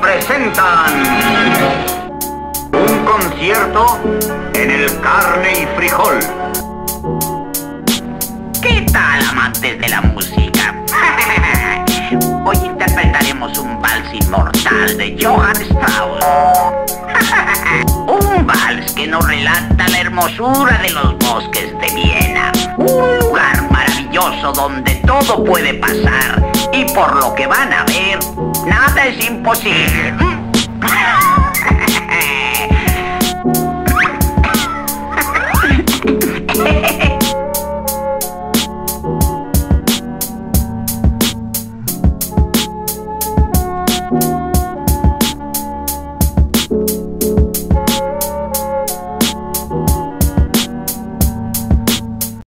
presentan un concierto en el carne y frijol. ¿Qué tal, amantes de la música? Hoy interpretaremos un vals inmortal de Johann Strauss. un vals que nos relata la hermosura de los bosques de Viena. Un lugar maravilloso donde todo puede pasar y por lo que van a ver, es imposible.